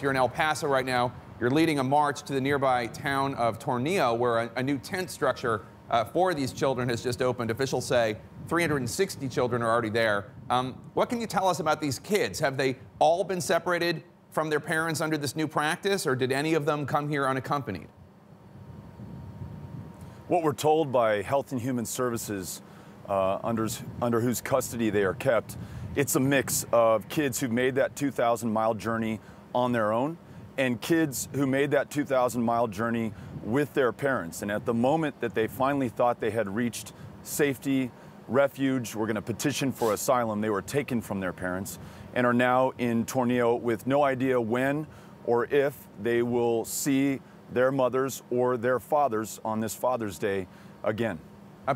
You're in El Paso right now. You're leading a march to the nearby town of Tornillo, where a, a new tent structure uh, for these children has just opened. Officials say 360 children are already there. Um, what can you tell us about these kids? Have they all been separated from their parents under this new practice, or did any of them come here unaccompanied? What we're told by Health and Human Services, uh, under, under whose custody they are kept, it's a mix of kids who've made that 2,000 mile journey on their own and kids who made that 2,000 mile journey with their parents. And at the moment that they finally thought they had reached safety, refuge, were going to petition for asylum, they were taken from their parents and are now in Tornillo with no idea when or if they will see their mothers or their fathers on this Father's Day again.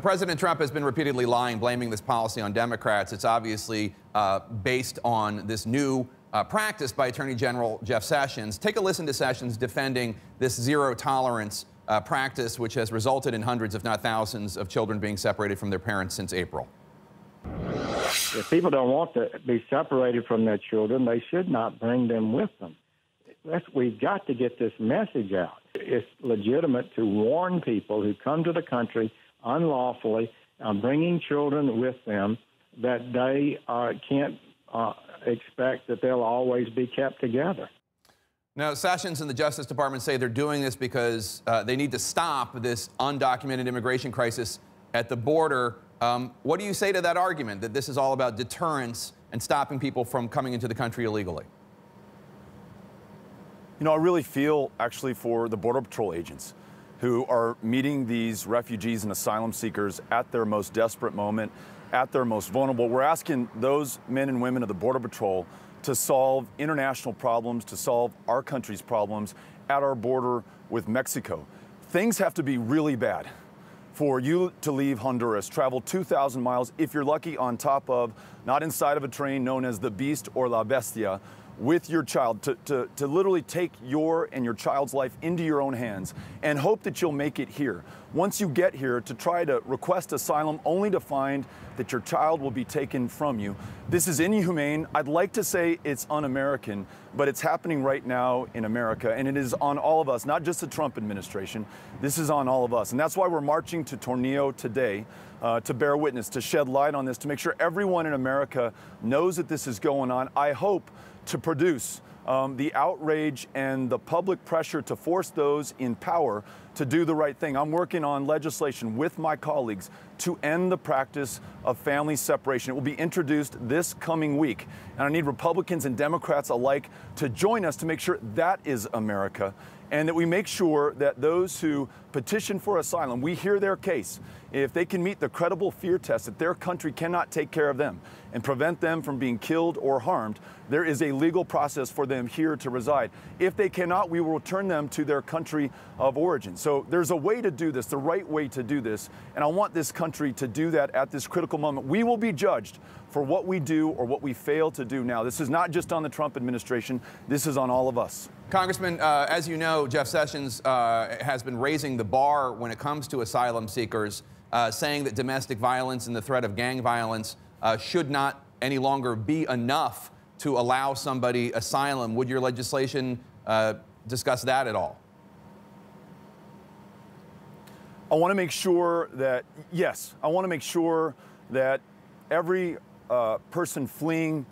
President Trump has been repeatedly lying, blaming this policy on Democrats. It's obviously uh, based on this new uh, practiced by Attorney General Jeff Sessions. Take a listen to Sessions defending this zero tolerance uh, practice, which has resulted in hundreds, if not thousands, of children being separated from their parents since April. If people don't want to be separated from their children, they should not bring them with them. That's, we've got to get this message out. It's legitimate to warn people who come to the country unlawfully, uh, bringing children with them, that they uh, can't uh, expect that they'll always be kept together. Now, Sessions and the Justice Department say they're doing this because uh, they need to stop this undocumented immigration crisis at the border. Um, what do you say to that argument that this is all about deterrence and stopping people from coming into the country illegally? You know, I really feel actually for the Border Patrol agents who are meeting these refugees and asylum seekers at their most desperate moment at their most vulnerable. We're asking those men and women of the Border Patrol to solve international problems, to solve our country's problems at our border with Mexico. Things have to be really bad for you to leave Honduras, travel 2,000 miles, if you're lucky, on top of, not inside of a train known as the Beast or La Bestia, with your child, to, to, to literally take your and your child's life into your own hands and hope that you'll make it here. Once you get here, to try to request asylum only to find that your child will be taken from you. This is inhumane. I'd like to say it's un American, but it's happening right now in America, and it is on all of us, not just the Trump administration. This is on all of us. And that's why we're marching to Tornillo today uh, to bear witness, to shed light on this, to make sure everyone in America knows that this is going on. I hope to produce um, the outrage and the public pressure to force those in power to do the right thing. I'm working on legislation with my colleagues to end the practice of family separation. It will be introduced this coming week. And I need Republicans and Democrats alike to join us to make sure that is America and that we make sure that those who petition for asylum, we hear their case. If they can meet the credible fear test that their country cannot take care of them and prevent them from being killed or harmed, there is a legal process for them here to reside. If they cannot, we will return them to their country of origin. So there's a way to do this, the right way to do this, and I want this country to do that at this critical moment. We will be judged for what we do or what we fail to do now. This is not just on the Trump administration, this is on all of us. Congressman, uh, as you know, Jeff Sessions uh, has been raising the bar when it comes to asylum seekers, uh, saying that domestic violence and the threat of gang violence uh, should not any longer be enough to allow somebody asylum. Would your legislation uh, discuss that at all? I want to make sure that, yes, I want to make sure that every uh, person fleeing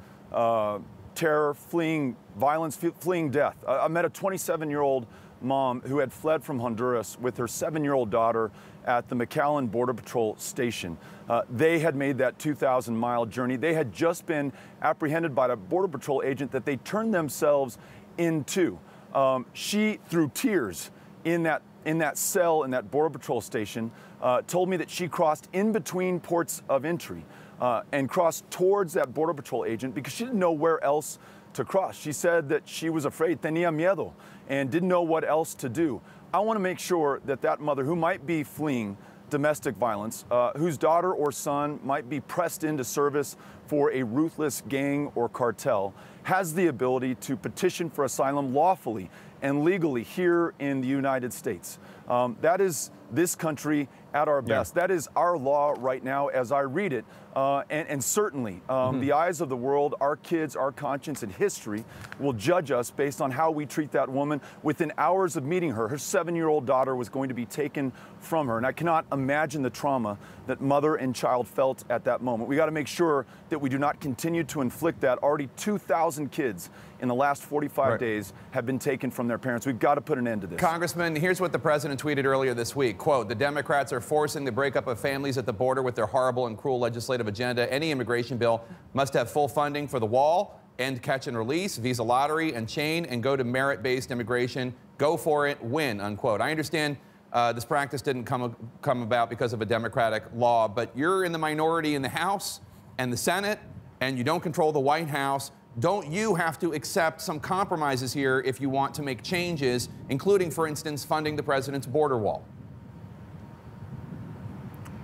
terror, fleeing violence, fleeing death. I met a 27 year old mom who had fled from Honduras with her seven year old daughter at the McAllen Border Patrol station. Uh, they had made that 2,000 mile journey. They had just been apprehended by a Border Patrol agent that they turned themselves into. Um, she, through tears in that, in that cell in that Border Patrol station, uh, told me that she crossed in between ports of entry uh, and crossed towards that Border Patrol agent because she didn't know where else to cross. She said that she was afraid, tenía miedo, and didn't know what else to do. I want to make sure that that mother who might be fleeing domestic violence, uh, whose daughter or son might be pressed into service for a ruthless gang or cartel, has the ability to petition for asylum lawfully and legally here in the United States. Um, that is this country at our best. Yeah. That is our law right now as I read it Uh, and, and, certainly, um, mm-hmm. the eyes of the world, our kids, our conscience, and history will judge us based on how we treat that woman. Within hours of meeting her, her seven year old daughter was going to be taken from her. And I cannot imagine the trauma that mother and child felt at that moment. We got to make sure that we do not continue to inflict that. Already 2,000 kids in the last 45 right. days have been taken from their parents. We've got to put an end to this. Congressman, here's what the president tweeted earlier this week. Quote, the Democrats are forcing the breakup of families at the border with their horrible and cruel legislative agenda. Any immigration bill must have full funding for the wall, end catch and release, visa lottery and chain, and go to merit-based immigration. Go for it, win, unquote. I understand uh, this practice didn't come, come about because of a Democratic law, but you're in the minority in the House and the Senate, and you don't control the White House. Don't you have to accept some compromises here if you want to make changes, including, for instance, funding the president's border wall?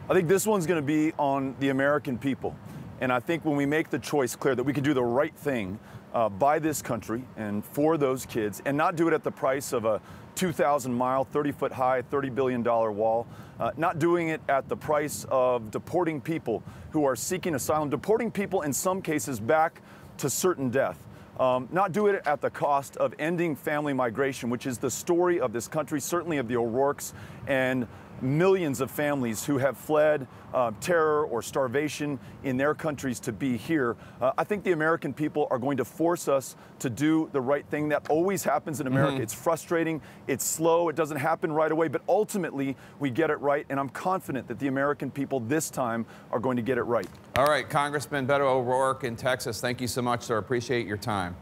I think this one's going to be on the American people. And I think when we make the choice clear that we can do the right thing uh, by this country and for those kids and not do it at the price of a 2,000 mile, 30 foot high, $30 billion wall, uh, not doing it at the price of deporting people who are seeking asylum, deporting people in some cases back to certain death. Um, not do it at the cost of ending family migration, which is the story of this country, certainly of the O'Rourke's and millions of families who have fled uh, terror or starvation in their countries to be here. Uh, I think the American people are going to force us to do the right thing. That always happens in America. Mm-hmm. It's frustrating, it's slow, it doesn't happen right away, but ultimately we get it right. And I'm confident that the American people this time are going to get it right. All right, Congressman Beto O'Rourke in Texas, thank you so much, sir. Appreciate your time.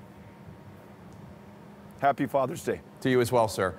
Happy Father's Day. To you as well, sir.